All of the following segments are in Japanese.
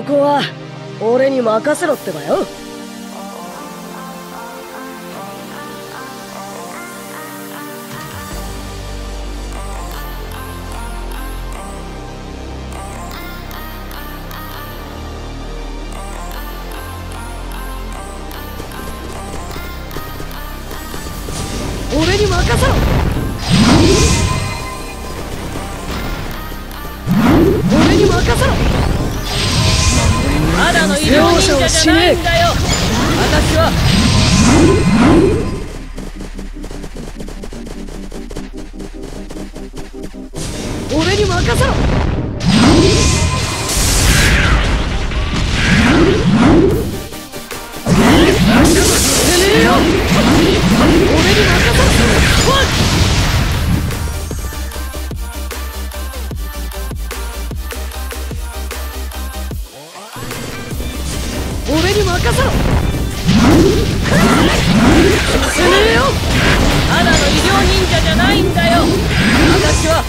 ここは俺に任せろってばよ。俺に任せろ。じゃないんだよ私は俺に任せろ。俺に任せろ。よ。ただの医療忍者じゃないんだよ。私は。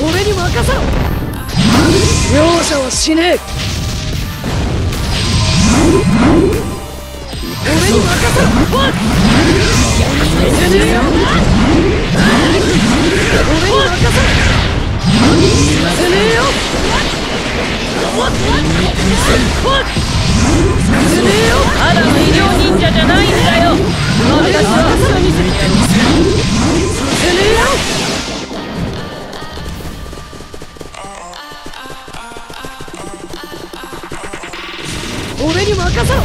俺に任せろ。容赦はしねえ。俺に任せろただの医療忍者じゃないんだよ俺に任せろてめえよ俺に任せろ。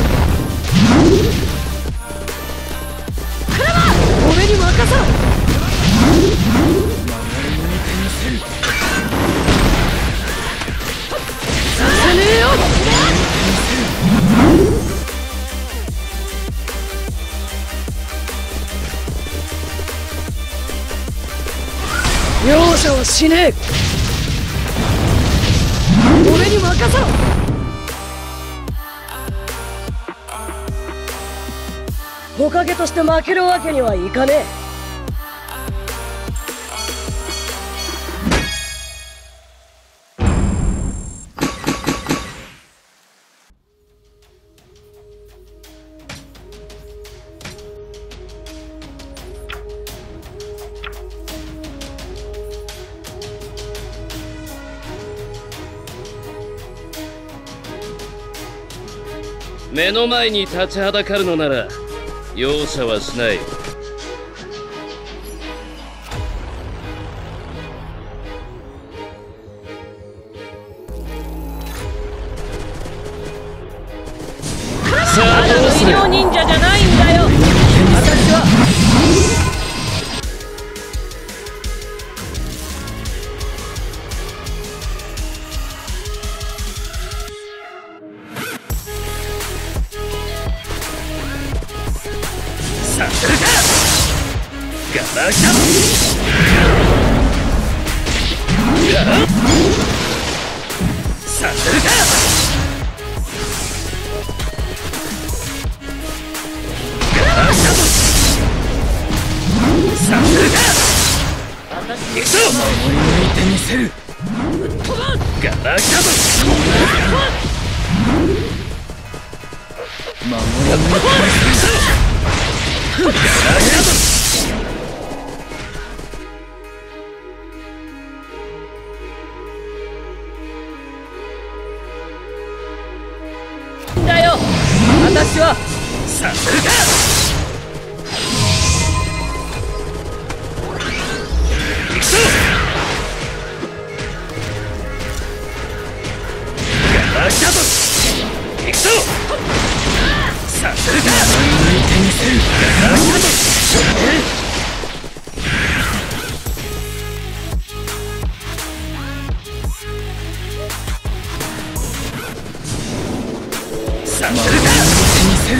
容赦はしねえ。俺に任せろ。ほかげとして負けるわけにはいかねえ。目の前に立ちはだかるのなら容赦はしない。さあただの医どうラキャさせるかガラキャさせるか行くぞ守り抜いてみせるガラキャ私はさせるか行くぞ。ガラキャブ行くぞ。させるさ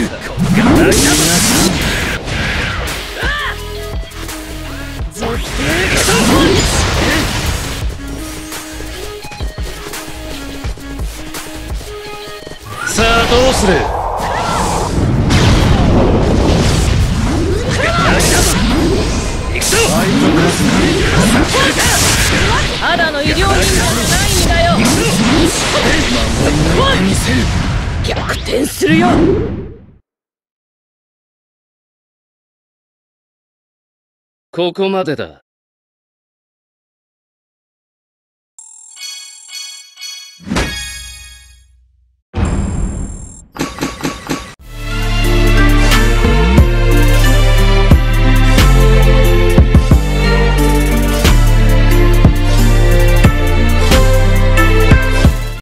あどうする？ただの医療人じゃないんだよ逆転する？よここまでだ。